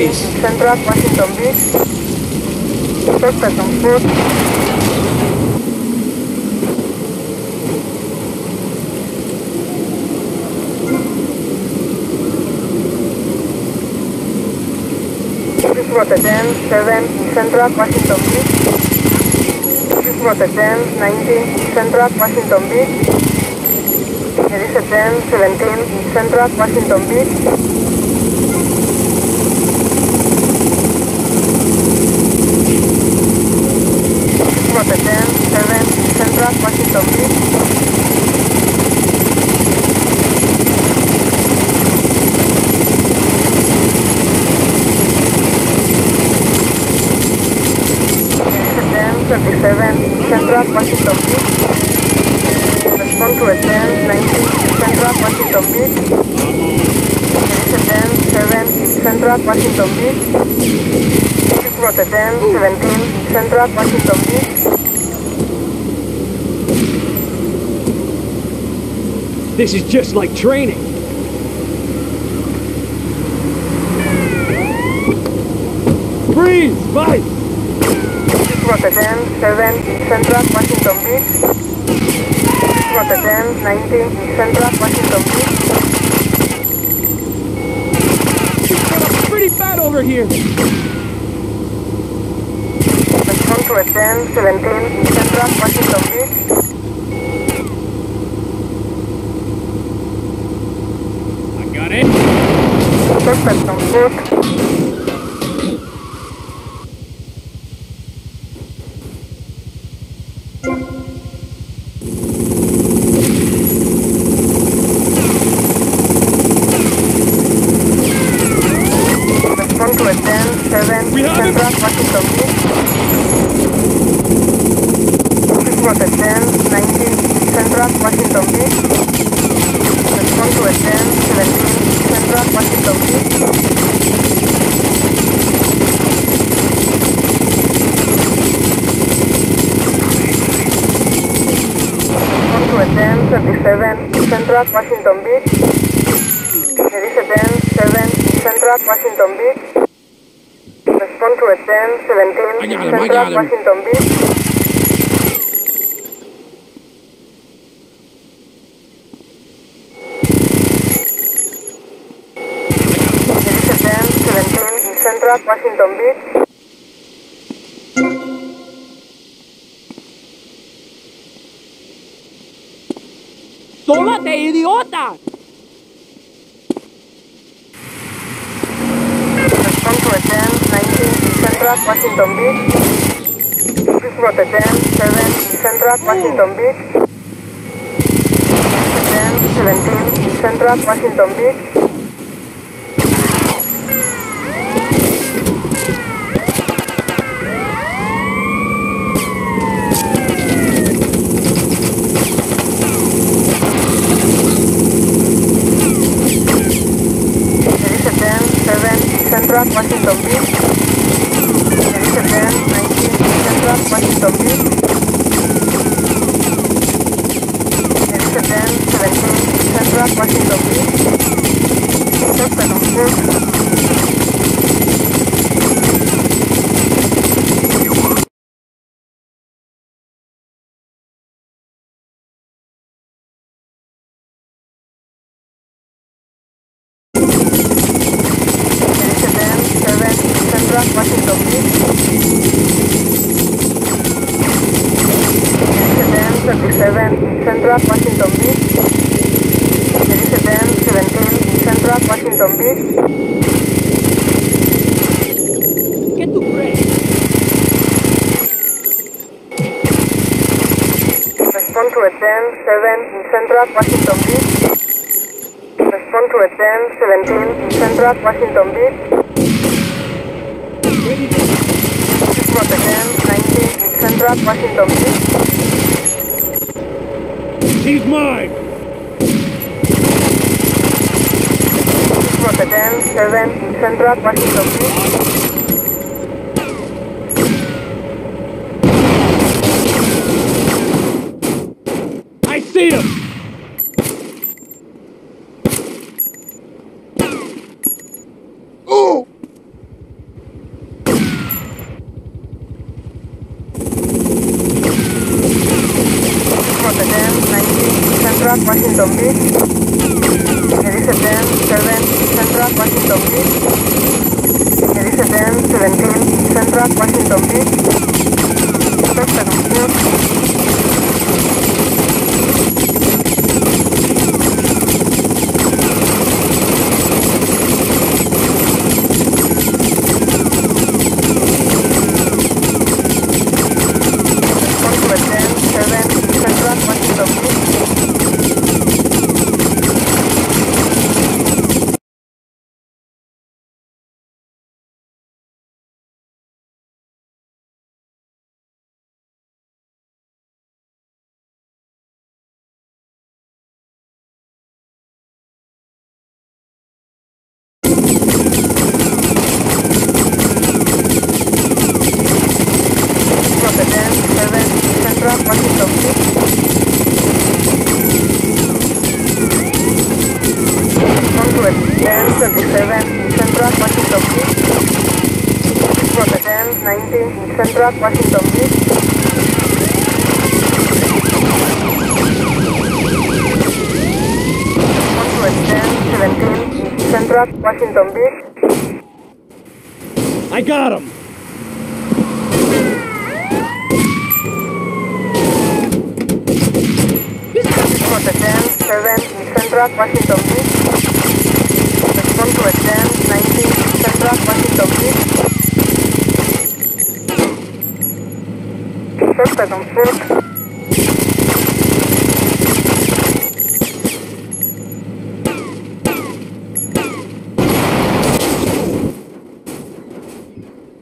guys. Central Washington Beach. Suspect on foot. This is Route 10, 7, Central Washington Beach. This is Route 10, 19, Central Washington Beach. There is a 10, 17, Central Washington Beach. Route 10, 7, Central Washington Beach. Ten, 27, Central Washington Beach. Respond to a 10, 19, Central Washington Beach. There is a 10, 7, Central Washington Beach. This is Route 10, 17, Central Washington Beach. This is just like training. Freeze! Fight! Route 10, 7, Central Washington Beach. Route 10, 19, Central Washington Beach. It's pretty bad over here. Respond to a 10, 17, Central Washington Beach. I got it. Suspect on foot. Route 10, 19, Central Washington Beach. Respond to a 10, 17, Central Washington Beach. Respond to a 10, 27, Central Washington Beach. There is a 10, 7, Central Washington Beach. Respond to a 10, 17, I got him, I Central. Washington Beach. Washington Beach. ¡Sólate, idiota! Respond to a 10, 19, Central Washington Beach. This is Route 10, 7, Central Washington Beach. This is 10, 17, Central Washington Beach. Central Washington Beach. Respond to a 10, 17, Central Washington Beach. Is Route 10, 19, Central Washington Beach. He's mine! Is Route 10, 7, Central Washington Beach. I see him! Washington Beach. Me dice 10, 7, Central, Washington Beach. Me dice 10, 17, Central, Washington Beach. Suspect on foot. Respond to a 10, 7, Central, Washington Beach. Drop it 10, 7, Central, Washington Beach. Respond to it 10, 27, Central, Washington Beach. Drop it 10, 90, Central, Washington Beach. Respond to it 10, 17, Central, Washington Beach. I got him. Respond to 10, 7, Central, Washington Beach. Respond to a 10, 90, Central, Washington Beach.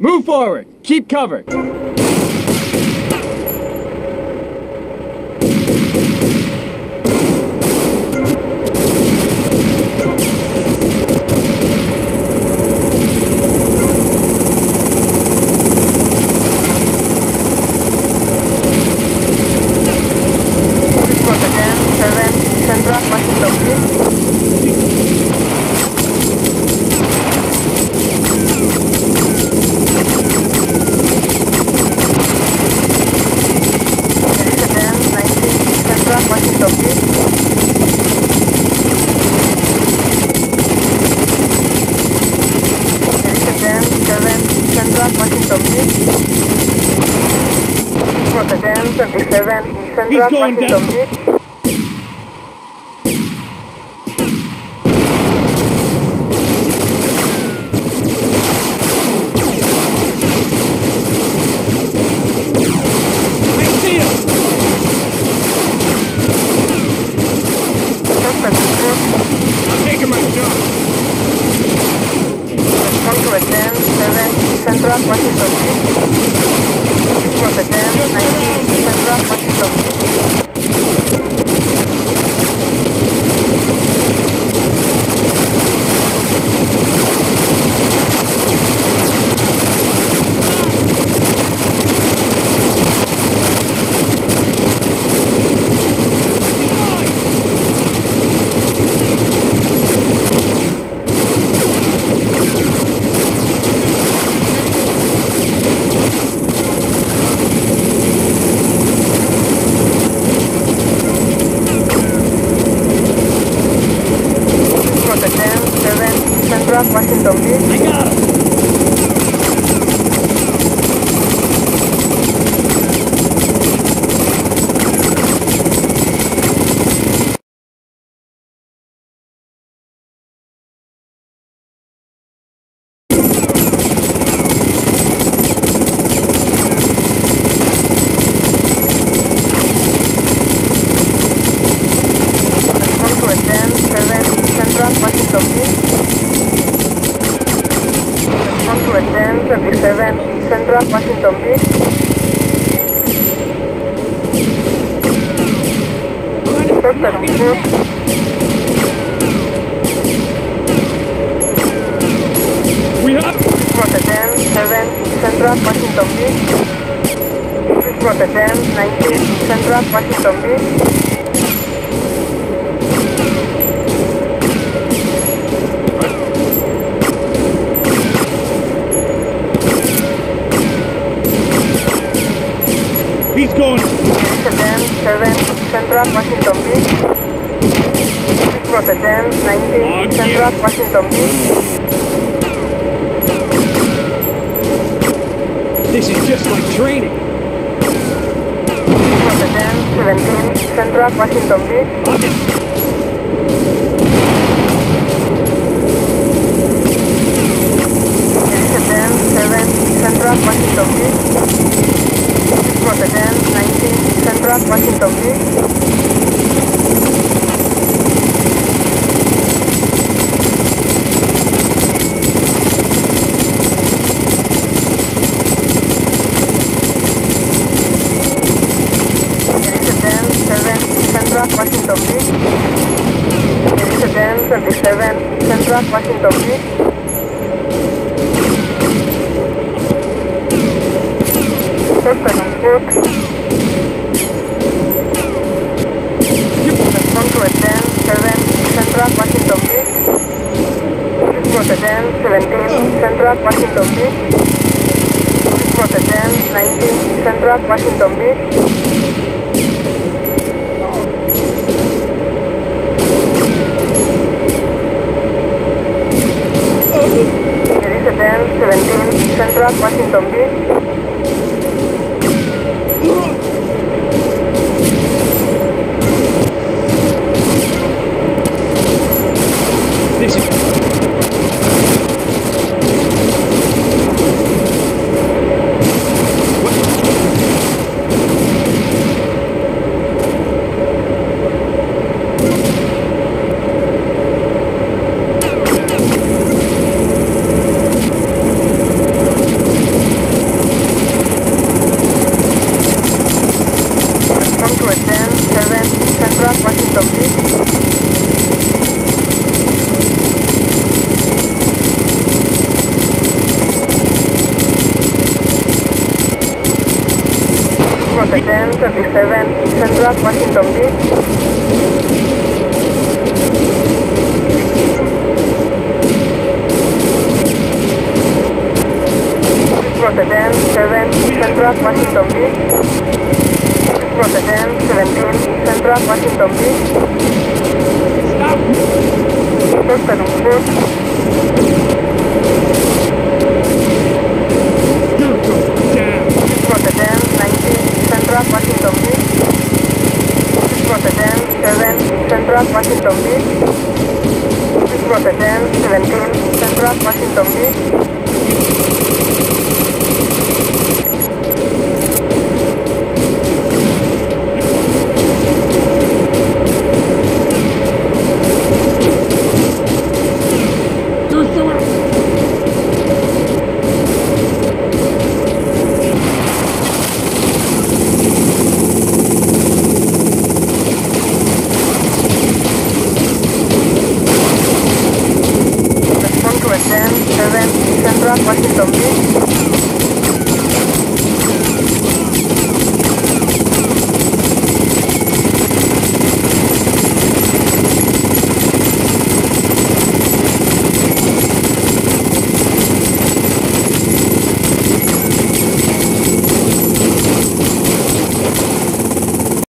Move forward. Keep cover. Respond to 10, 7, Central, Washington Beach. Dice 10, 90, Central, Washington Beach. Dice 10, 7, Central, Washington Beach. Respond to 10, 27, Central, He's going Washington down. Beach. I see him. Suspect on foot. I'm taking my shot. Respond to a 10, 7, Central, Washington Beach. Respond to 10, 90, Central, Washington Beach. Respond to 10, 7, Central, Washington Beach. I got him. Respond to a 10, 7, Central, Washington Beach. Respond to a 10, 27, Central, Washington Beach. We have. 10, 7, Central, Washington Beach. 10, 90, Central, Washington Beach. Central, Washington Beach. was a 10, 90, Central Washington Beach. This is just like training. was a 10, 17, Central Washington Beach. I'm in. There is a 10, 7, Central Washington Beach. was a 10, 90, Central Washington Beach. There is a 10, 7, Central Washington Beach. There is a 10, 27, Central Washington Beach. Central Washington Beach. This was a 10, 19, Central Washington Beach. There is a 10, 17, Central Washington Beach. This is. 127, Central Washington Beach. Rotterdam 7, Central Washington Beach. Rotterdam 17, Central Washington Beach. Stop! Stop and 90, Central Washington Beach. was a 10, 7, Central Washington Beach. was a 10, 17, Central Washington Beach.